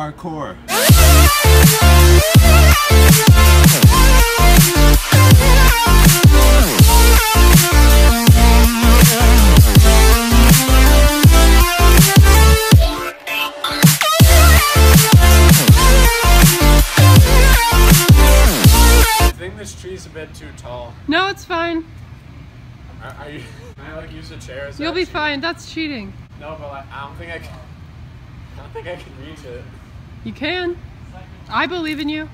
Parkour. I think this tree's a bit too tall. No, it's fine. Are, are you? Can I like use a chair? Is You'll be cheating? fine. That's cheating. No, but like, I don't think I can. I don't think I can reach it. You can. I believe in you.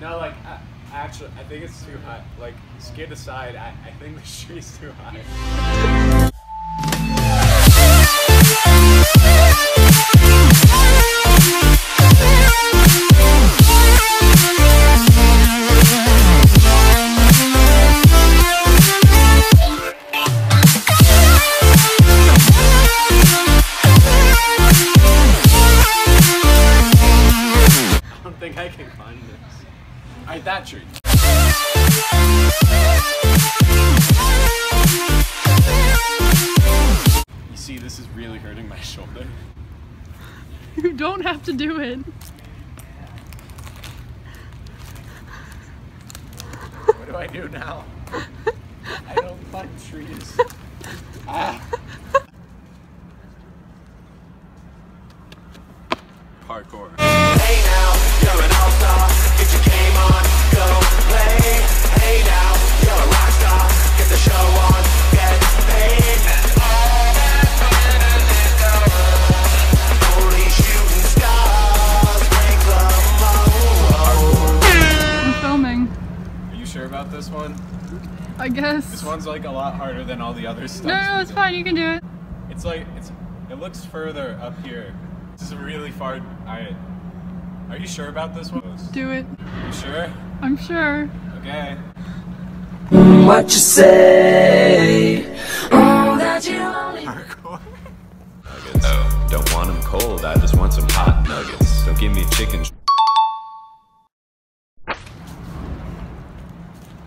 No, like I, actually, I think it's too high. Like skid aside, I, I think the tree's too high. Tree. You see, this is really hurting my shoulder. You don't have to do it. What do I do now? I don't climb trees. Ah. Parkour. Hey this one? I guess. This one's like a lot harder than all the other stuff. No, no, it's fine. You can do it. It's like it's. It looks further up here. This is really far. I. Are you sure about this one? Do it. You sure? I'm sure. Okay. What you say? Oh, that you only nuggets. Oh, don't want them cold. I just want some hot nuggets. Don't give me chicken.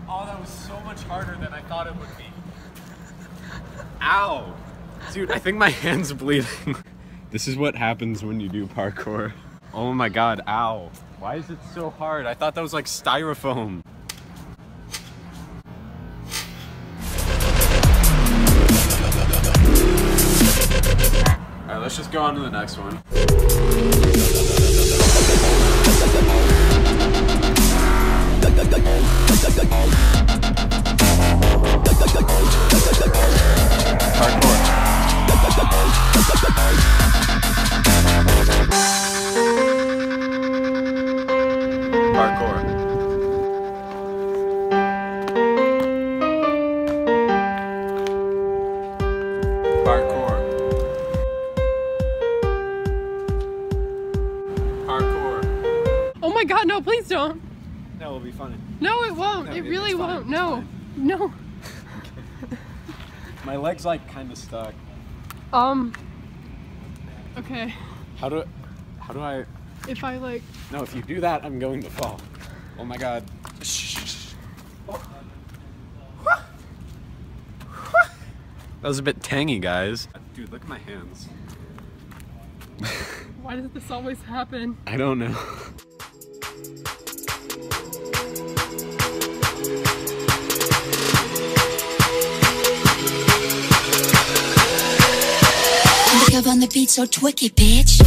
Oh, that was so much harder than I thought it would be. Ow! Dude, I think my hand's bleeding. this is what happens when you do parkour. Oh my god, ow. Why is it so hard? I thought that was like styrofoam. Go on to the next one. That will be funny. No, it won't. No, it it- really won't. No. No. My leg's like kind of stuck. Um. Okay. How do, how do I? If I like. No, if you do that, I'm going to fall. Oh my god. That was a bit tangy, guys. Dude, look at my hands. Why does this always happen? I don't know. The beat so twicky, bitch.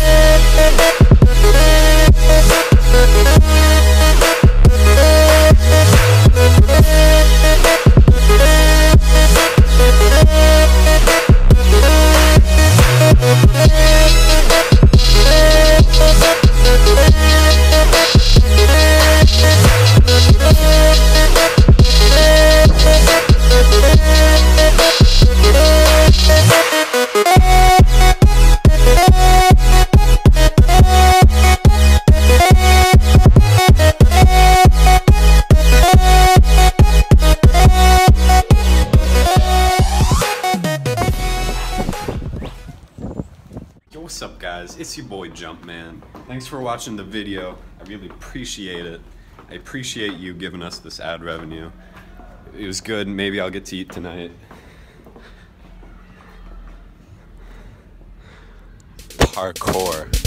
What's up, guys? It's your boy Jumpman. Thanks for watching the video. I really appreciate it. I appreciate you giving us this ad revenue. It was good. Maybe I'll get to eat tonight. Parkour.